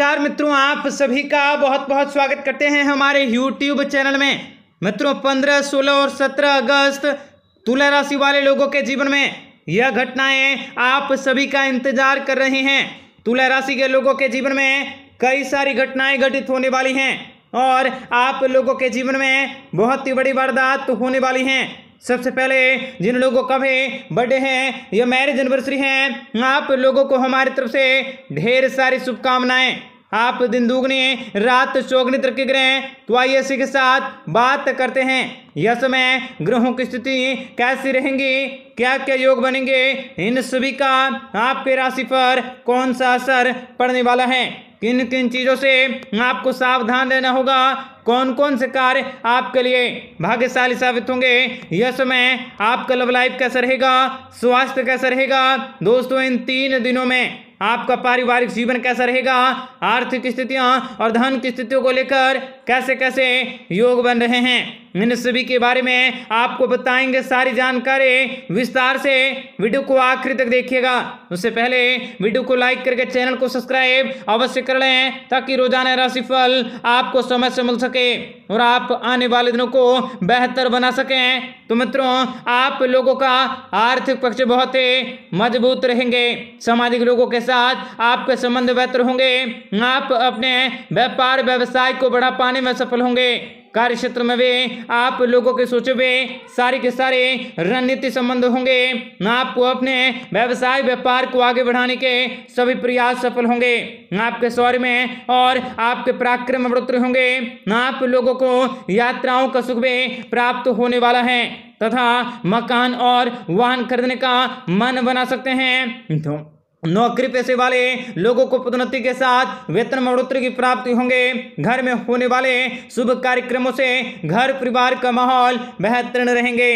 नमस्कार मित्रों आप सभी का बहुत बहुत स्वागत करते हैं हमारे YouTube चैनल में। मित्रों 15, 16 और 17 अगस्त तुला राशि वाले लोगों के जीवन में यह घटनाएँ आप सभी का इंतज़ार कर रही हैं। तुला राशि के लोगों के जीवन में कई सारी घटनाएँ घटित होने वाली हैं और आप लोगों के जीवन में बहुत ही बड़ी वारदात होने वाली हैं। सबसे पहले जिन लोगों का भी बर्थडे है, या मैरिज एनिवर्सरी है, आप लोगों को हमारी तरफ़ से ढेर सारी शुभकामनाएँ। आप दिन दुगनी, रात चौगनी तरक्की करें तो आइए इसी के साथ बात करते हैं। यह समय ग्रहों की स्थिति कैसी रहेंगी क्या क्या योग बनेंगे, इन सभी का आपके राशि पर कौन सा असर पड़ने वाला है? किन किन चीज़ों से आपको सावधान रहना होगा? कौन कौन से कार्य आपके लिए भाग्यशाली साबित होंगे? यह समय आपका लव लाइफ कैसा रहेगा? स्वास्थ्य कैसा रहेगा? दोस्तों, इन तीन दिनों में आपका पारिवारिक जीवन कैसा रहेगा? आर्थिक स्थितियाँ और धन की स्थितियों को लेकर कैसे कैसे योग बन रहे हैं? सभी के बारे में आपको बताएँगे सारी जानकारी। विस्तार से वीडियो को आखिर तक देखिएगा। उससे पहले वीडियो को लाइक करके चैनल को सब्सक्राइब अवश्य कर लें, ताकि रोज़ाना राशिफल आपको समय से मिल सके और आप आने वाले दिनों को बेहतर बना सकें। तो मित्रों, आप लोगों का आर्थिक पक्ष बहुत ही मज़बूत रहेंगे। सामाजिक लोगों के साथ आपके संबंध बेहतर होंगे। आप अपने व्यापार, व्यवसाय को बढ़ा पाने में सफल होंगे। कार्य क्षेत्र में भी आप लोगों के सोचे हुए सारे के सारे रणनीति संबंध होंगे। आपको अपने व्यवसाय व्यापार को आगे बढ़ाने के सभी प्रयास सफल होंगे। आपके शौर्य में और आपके पराक्रम बढ़ोतरी होंगे। आप लोगों को यात्राओं का सुख भी प्राप्त होने वाला है, तथा मकान और वाहन खरीदने का मन बना सकते हैं। तो नौकरी पेशे वाले लोगों को पदोन्नति के साथ वेतन बढ़ोतरी की प्राप्ति होंगे। घर में होने वाले शुभ कार्यक्रमों से घर परिवार का माहौल बेहतर रहेंगे।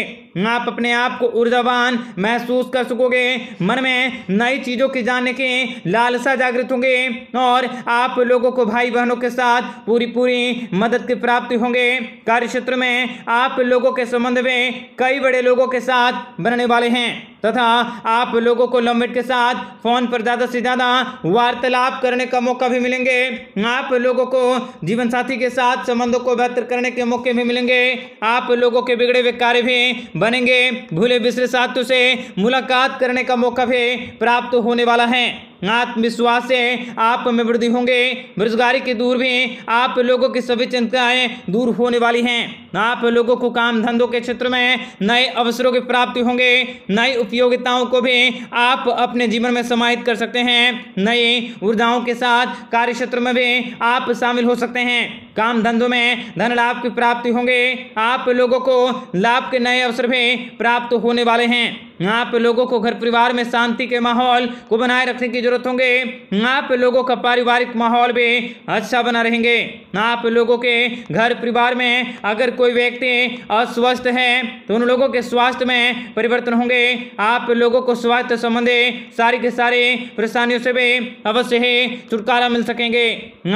आप अपने आप को ऊर्जावान महसूस कर सकोगे। मन में नई चीज़ों की जानने की लालसा जागृत होंगे और आप लोगों को भाई बहनों के साथ पूरी पूरी मदद की प्राप्ति होंगे। कार्य क्षेत्र में आप लोगों के संबंध में कई बड़े लोगों के साथ बनने वाले हैं। तथा आप लोगों को लंबिट के साथ फ़ोन पर ज़्यादा से ज़्यादा वार्तालाप करने का मौका भी मिलेंगे। आप लोगों को जीवन साथी के साथ संबंधों को बेहतर करने के मौके भी मिलेंगे। आप लोगों के बिगड़े हुए कार्य भी बनेंगे। भूले बिसरे साथ से मुलाकात करने का मौका भी प्राप्त होने वाला है। आत्मविश्वास से आप में वृद्धि होंगे, बेरोजगारी की दूर भी आप लोगों की सभी चिंताएँ दूर होने वाली हैं। आप लोगों को काम धंधों के क्षेत्र में नए अवसरों की प्राप्ति होंगे, नई उपयोगिताओं को भी आप अपने जीवन में समाहित कर सकते हैं, नई ऊर्जाओं के साथ कार्य क्षेत्र में भी आप शामिल हो सकते हैं। काम धंधों में धन लाभ की प्राप्ति होंगे, आप लोगों को लाभ के नए अवसर भी प्राप्त होने वाले हैं। आप लोगों को घर परिवार में शांति के माहौल को बनाए रखने की ज़रूरत होंगे। आप लोगों का पारिवारिक माहौल भी अच्छा बना रहेंगे। आप लोगों के घर परिवार में अगर कोई व्यक्ति अस्वस्थ है तो उन लोगों के स्वास्थ्य में परिवर्तन होंगे। आप लोगों को स्वास्थ्य संबंधी सारी के सारी परेशानियों से भी अवश्य ही छुटकारा मिल सकेंगे।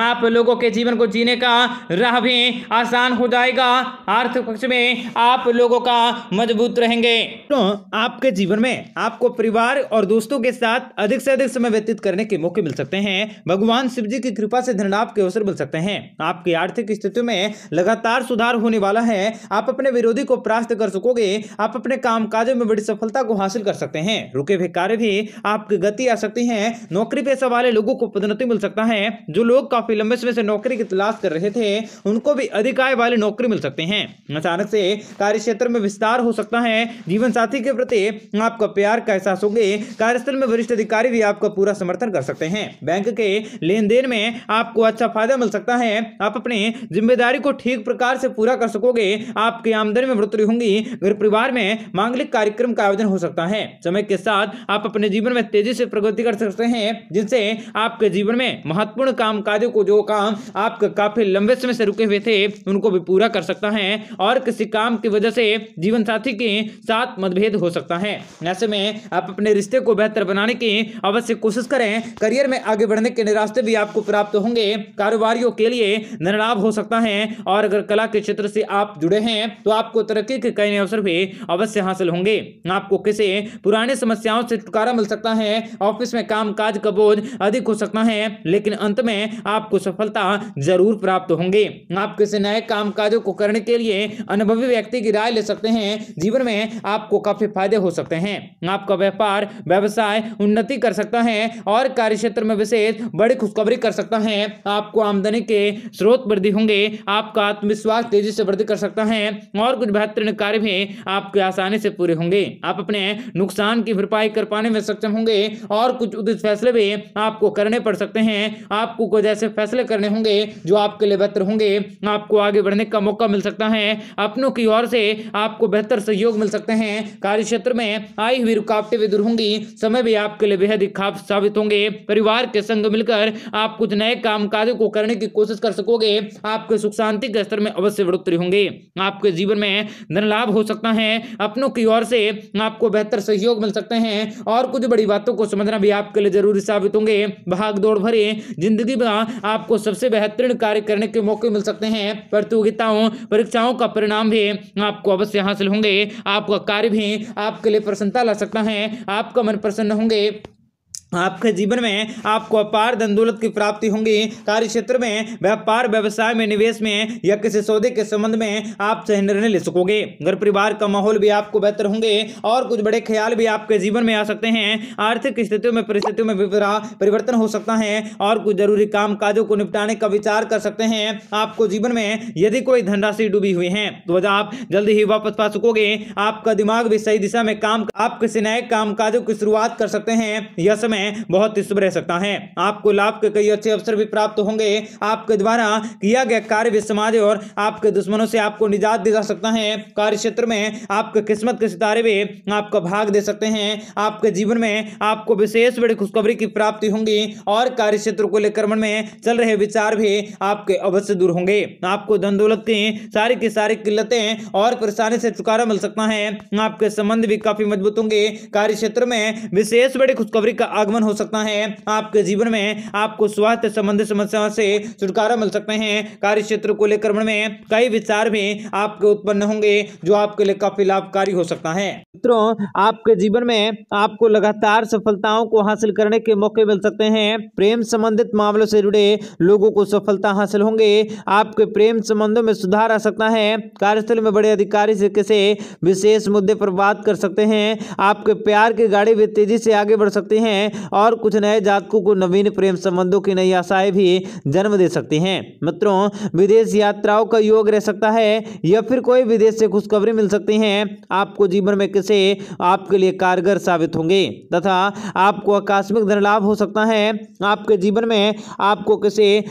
आप लोगों के जीवन को जीने का राह भी आसान हो जाएगा। आर्थिक पक्ष में आप लोगों का मज़बूत रहेंगे। तो आपके जीवन में आपको परिवार और दोस्तों के साथ अधिक से अधिक समय व्यतीत करने के मौके मिल सकते हैं। भगवान शिव जी की कृपा से धन लाभ के अवसर मिल सकते हैं। आपकी आर्थिक स्थिति में लगातार सुधार होने वाला है। आप अपने विरोधी को परास्त कर सकोगे। आप अपने काम काजों में बड़ी सफलता को हासिल कर सकते हैं। रुके हुए कार्य भी आपकी गति आ सकती है। नौकरी पेशा वाले लोगों को पदोन्नति मिल सकता है। जो लोग काफ़ी लंबे समय से नौकरी की तलाश कर रहे थे, उनको भी अधिक आय वाली नौकरी मिल सकते हैं। अचानक से कार्य क्षेत्र में विस्तार हो सकता है। जीवन साथी के प्रति आपका प्यार का एहसास होंगे, कार्यस्थल में वरिष्ठ अधिकारी भी आपका पूरा समर्थन कर सकते हैं। बैंक के लेन देन में आपको अच्छा फ़ायदा मिल सकता है। आप अपनी ज़िम्मेदारी को ठीक प्रकार से पूरा कर सकोगे। आपकी आमदनी में बढ़ोतरी होंगी। घर परिवार में मांगलिक कार्यक्रम का आयोजन हो सकता है। समय के साथ आप अपने जीवन में तेज़ी से प्रगति कर सकते हैं, जिनसे आपके जीवन में महत्वपूर्ण काम काजों को जो काम आपके काफ़ी लंबे समय से रुके हुए थे, उनको भी पूरा कर सकता है और किसी काम की वजह से जीवन साथी के साथ मतभेद हो सकता है। है। ऐसे में आप अपने रिश्ते को बेहतर बनाने की अवश्य कोशिश करें। करियर में आगे बढ़ने के रास्ते भी आपको प्राप्त होंगे। कारोबारियों के लिए धन लाभ हो सकता है और अगर कला के क्षेत्र से आप जुड़े हैं तो आपको तरक्की के कई अवसर भी अवश्य हासिल होंगे। आपको किसी पुराने समस्याओं से छुटकारा मिल सकता है। ऑफ़िस में काम काज का बोझ अधिक हो सकता है, लेकिन अंत में आपको सफलता ज़रूर प्राप्त होंगे। आप किसी नए काम काजों को करने के लिए अनुभवी व्यक्ति की राय ले सकते हैं। जीवन में आपको काफ़ी फ़ायदे हो सकते हैं। आपका व्यापार, व्यवसाय उन्नति कर सकता है और कार्य क्षेत्र में विशेष बड़ी खुशखबरी कर सकता है। आपको आमदनी के स्रोत वृद्धि होंगे, आपका आत्मविश्वास तेज़ी से वृद्धि कर सकता है और कुछ बेहतरीन कार्य भी आपके आसानी से पूरे होंगे। आप अपने नुकसान की भरपाई कर पाने में सक्षम होंगे और कुछ उचित फैसले भी आपको करने पड़ सकते हैं। आपको कुछ ऐसे फैसले करने होंगे जो आपके लिए बेहतर होंगे। आपको आगे बढ़ने का मौका मिल सकता है। अपनों की ओर से आपको बेहतर सहयोग मिल सकते हैं। कार्य क्षेत्र में आई हुई रुकावटें भी दूर होंगी। समय भी आपके लिए बेहद ही खास साबित होंगे। परिवार के संग मिलकर आप कुछ नए काम काजों को करने की कोशिश कर सकोगे। आपके सुख शांति के स्तर में अवश्य बढ़ोतरी होंगे। आपके जीवन में धन लाभ हो सकता है। अपनों की ओर से आपको बेहतर सहयोग मिल सकते हैं। और कुछ बड़ी बातों को समझना भी आपके लिए ज़रूरी साबित होंगे। भाग दौड़ भरे ज़िंदगी में आपको सबसे बेहतरीन कार्य करने के मौके मिल सकते हैं। प्रतियोगिताओं, परीक्षाओं का परिणाम भी आपको अवश्य हासिल होंगे। आपका कार्य भी आपके लिए प्रसन्नता ला सकता है आपका मन प्रसन्न होंगे। आपके जीवन में आपको अपार धन दौलत की प्राप्ति होंगी। कार्य क्षेत्र में, व्यापार, व्यवसाय में, निवेश में या किसी सौदे के संबंध में आप सही निर्णय ले सकोगे। घर परिवार का माहौल भी आपको बेहतर होंगे और कुछ बड़े ख्याल भी आपके जीवन में आ सकते हैं। आर्थिक स्थितियों में, परिस्थितियों में परिवर्तन हो सकता है और कुछ ज़रूरी काम काजों को निपटाने का विचार कर सकते हैं। आपको जीवन में यदि कोई धनराशि डूबी हुई है तो वजह आप जल्दी ही वापस पा सकोगे। आपका दिमाग भी सही दिशा में काम आप किसी नए काम काजों की शुरुआत कर सकते हैं। यह समय में बहुत शुभ रह सकता है। आपको लाभ के कई अच्छे अवसर भी प्राप्त होंगे। आपके द्वारा किया गया कार्य भी समाज और आपके दुश्मनों से आपको निजात दिला सकता है। कार्य क्षेत्र में आपके किस्मत के सितारे भी आपका भाग दे सकते हैं। आपके जीवन में आपको विशेष बड़ी खुशखबरी की प्राप्ति होंगी और कार्य क्षेत्र को लेकर मन में चल रहे विचार भी आपके अवश्य दूर होंगे। आपको धन दौलत की सारी की सारी किल्लतें और परेशानी से छुटकारा मिल सकता है। आपके संबंध भी काफ़ी मज़बूत होंगे। कार्य क्षेत्र में विशेष बड़ी खुशखबरी का आगमन हो सकता है। आपके जीवन में आपको स्वास्थ्य संबंधी समस्याओं से छुटकारा मिल सकते हैं। कार्य क्षेत्र को लेकर में कई विचार भी आपके उत्पन्न होंगे, जो आपके लिए काफ़ी लाभकारी हो सकता है। मित्रों, आपके जीवन में आपको लगातार सफलताओं को हासिल करने के मौके मिल सकते हैं। प्रेम संबंधित मामलों से जुड़े लोगों को सफलता हासिल होंगे। आपके प्रेम संबंधों में सुधार आ सकता है। कार्यस्थल में बड़े अधिकारी से किसी विशेष मुद्दे पर बात कर सकते हैं। आपके प्यार की गाड़ी भी तेज़ी से आगे बढ़ सकती हैं। और कुछ नए जातकों को नवीन प्रेम संबंधों की नई आशाएँ भी जन्म दे सकती हैं। मित्रों, विदेश यात्राओं का योग रह सकता है या फिर कोई विदेश से खुशखबरी मिल सकती है। आपको जीवन में किसे आपके लिए कारगर साबित होंगे तथा आपको आकस्मिक धन लाभ हो सकता है। आपके जीवन में आपको किसी